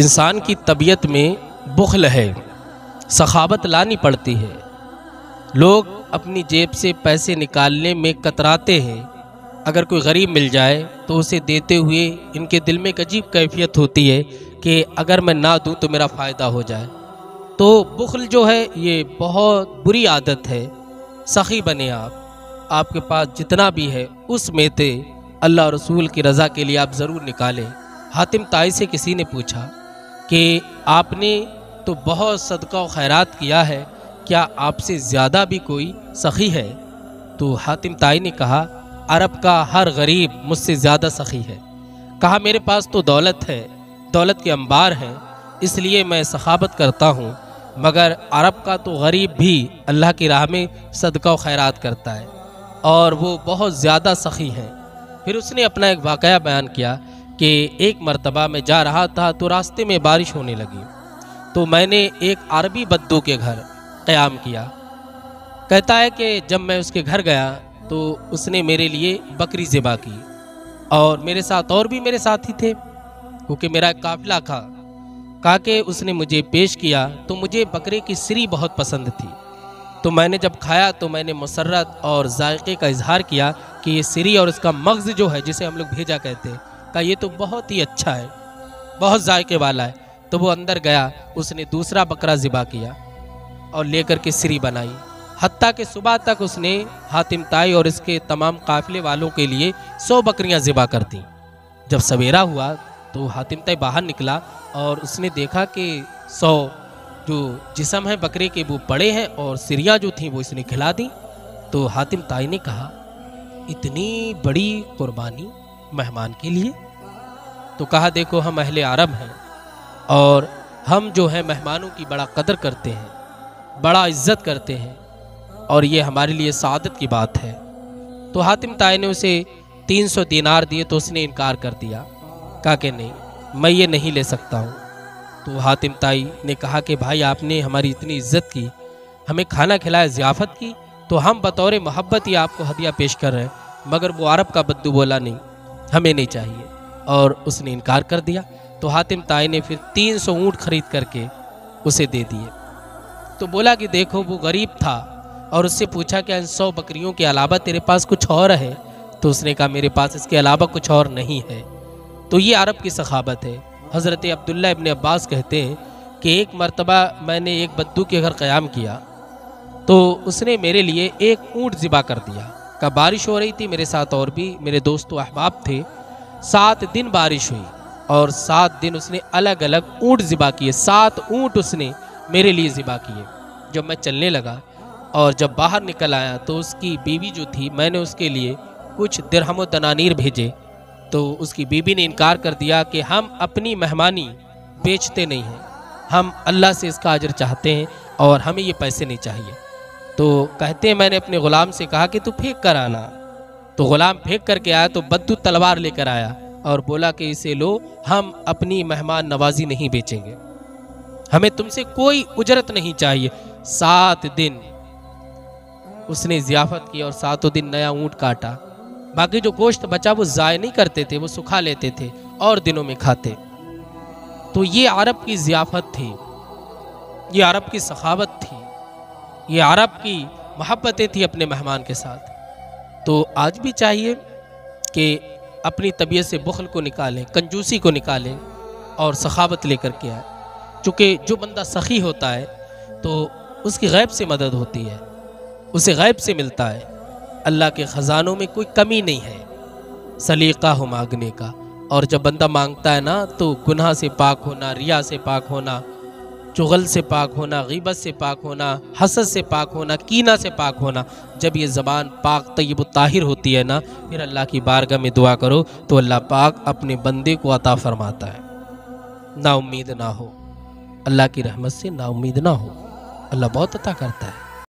انسان کی طبیعت میں بخل ہے، سخاوت لانی پڑتی ہے۔ لوگ اپنی جیب سے پیسے نکالنے میں کتراتے ہیں۔ اگر کوئی غریب مل جائے تو اسے دیتے ہوئے ان کے دل میں ایک عجیب کیفیت ہوتی ہے کہ اگر میں نہ دوں تو میرا فائدہ ہو جائے۔ تو بخل جو ہے، یہ بہت بری عادت ہے۔ سخی بنے آپ۔ آپ کے پاس جتنا بھی ہے، اس میں تے اللہ رسول کی رضا کے لیے آپ ضرور نکالیں۔ حاتم تائی سے کسی نے پوچھا کہ آپ نے تو بہت صدقہ و خیرات کیا ہے، کیا آپ سے زیادہ بھی کوئی سخی ہے؟ تو حاتم تائی نے کہا، عرب کا ہر غریب مجھ سے زیادہ سخی ہے۔ کہا، میرے پاس تو دولت ہے، دولت کے انبار ہیں، اس لیے میں سخاوت کرتا ہوں۔ مگر عرب کا تو غریب بھی اللہ کی راہ میں صدقہ و خیرات کرتا ہے، اور وہ بہت زیادہ سخی ہیں۔ پھر اس نے اپنا ایک واقعہ بیان کیا۔ کہ ایک مرتبہ میں جا رہا تھا تو راستے میں بارش ہونے لگی۔ تو میں نے ایک عربی بدو کے گھر قیام کیا۔ کہتا ہے کہ جب میں اس کے گھر گیا تو اس نے میرے لیے بکری ذبح کی اور میرے ساتھ اور بھی میرے ساتھی تھے۔ کیونکہ میرا ایک قافلہ تھا۔ کہا کہ اس نے مجھے پیش کیا تو مجھے بکرے کی سری بہت پسند تھی۔ تو میں نے جب کھایا تو میں نے مسرت اور ذائقے کا اظہار کیا کہ یہ سری اور اس کا مغز جو ہے جسے ہم لوگ بھیجا کہتے ہیں کہا یہ تو بہت ہی اچھا ہے، بہت ذائقے والا ہے۔ تو وہ اندر گیا، اس نے دوسرا بکرا ذبح کیا اور لے کر کے سری بنائی۔ حتیٰ کہ صبح تک اس نے حاتم تائی اور اس کے تمام قافلے والوں کے لیے سو بکریاں ذبح کر دیں۔ جب سویرا ہوا تو حاتم تائی باہر نکلا اور اس نے دیکھا کہ سو جو جسم ہے بکرے کے وہ پڑے ہیں اور سریاں جو تھیں وہ اس نے کھلا دیں۔ تو حاتم تائی نے کہا، اتنی بڑی قربانی مہمان کے لیے۔ تو کہا، دیکھو، ہم اہل عرب ہیں اور ہم جو ہے مہمانوں کی بڑا قدر کرتے ہیں، بڑا عزت کرتے ہیں اور یہ ہمارے لیے سعادت کی بات ہے۔ تو حاتم تائی نے اسے تین سو دینار دیے تو اس نے انکار کر دیا۔ کہا کہ نہیں، میں یہ نہیں لے سکتا ہوں۔ تو حاتم تائی نے کہا کہ، بھائی، آپ نے ہماری اتنی عزت کی، ہمیں کھانا کھلایا ضیافت کی، تو ہم بطور محبت ہی آپ کو ہدیہ پیش کر رہے ہیں۔ مگر وہ عرب کا بدو بولا، نہیں ہمیں نہیں چاہیے۔ اور اس نے انکار کر دیا۔ تو حاتم تائی نے پھر تین سو اونٹ خرید کر کے اسے دے دیے۔ تو بولا کہ دیکھو، وہ غریب تھا۔ اور اس سے پوچھا کہ ان سو بکریوں کے علاوہ تیرے پاس کچھ اور ہے؟ تو اس نے کہا، میرے پاس اس کے علاوہ کچھ اور نہیں ہے۔ تو یہ عرب کی ثقافت ہے۔ حضرت عبداللہ ابن عباس کہتے ہیں کہ ایک مرتبہ میں نے ایک بدو کے گھر قیام کیا۔ تو اس نے میرے لیے ایک اونٹ ذبح کر دیا۔ کہ بارش ہو رہی تھی، میرے ساتھ اور بھی میرے دوست و احباب تھے۔ سات دن بارش ہوئی اور سات دن اس نے الگ الگ اونٹ ذبح کیے۔ سات اونٹ اس نے میرے لیے ذبح کیے۔ جب میں چلنے لگا اور جب باہر نکل آیا تو اس کی بیوی جو تھی، میں نے اس کے لیے کچھ درہم و دنانیر بھیجے۔ تو اس کی بیوی نے انکار کر دیا کہ ہم اپنی مہمانی بیچتے نہیں ہیں۔ ہم اللہ سے اس کا اجر چاہتے ہیں اور ہمیں یہ پیسے نہیں چاہیے۔ تو کہتے ہیں، میں نے اپنے غلام سے کہا کہ تو پھینک کر آنا۔ تو غلام پھینک کر کے آیا، تو بدو تلوار لے کر آیا اور بولا کہ اسے لو، ہم اپنی مہمان نوازی نہیں بیچیں گے۔ ہمیں تم سے کوئی اجرت نہیں چاہیے۔ سات دن اس نے ضیافت کی اور ساتوں دن نیا اونٹ کاٹا۔ باقی جو گوشت بچا، وہ ضائع نہیں کرتے تھے، وہ سکھا لیتے تھے اور دنوں میں کھاتے۔ تو یہ عرب کی ضیافت تھی۔ یہ عرب کی سخاوت یہ عرب کی محبتیں تھی اپنے مہمان کے ساتھ۔ تو آج بھی چاہیے کہ اپنی طبیعت سے بخل کو نکالیں، کنجوسی کو نکالیں اور سخاوت لے کر کے آئیں۔ چونکہ جو بندہ سخی ہوتا ہے تو اس کی غیب سے مدد ہوتی ہے، اسے غیب سے ملتا ہے۔ اللہ کے خزانوں میں کوئی کمی نہیں ہے، سلیقہ ہو مانگنے کا۔ اور جب بندہ مانگتا ہے نا، تو گناہ سے پاک ہونا، ریا سے پاک ہونا چغل سے پاک ہونا، غیبت سے پاک ہونا، حسد سے پاک ہونا، کینہ سے پاک ہونا، جب یہ زبان پاک، طیب و طاہر ہوتی ہے نا، پھر اللہ کی بارگاہ میں دعا کرو تو اللہ پاک اپنے بندے کو عطا فرماتا ہے۔ نا امید نہ ہو۔ اللہ کی رحمت سے نا امید نہ ہو۔ اللہ بہت عطا کرتا ہے۔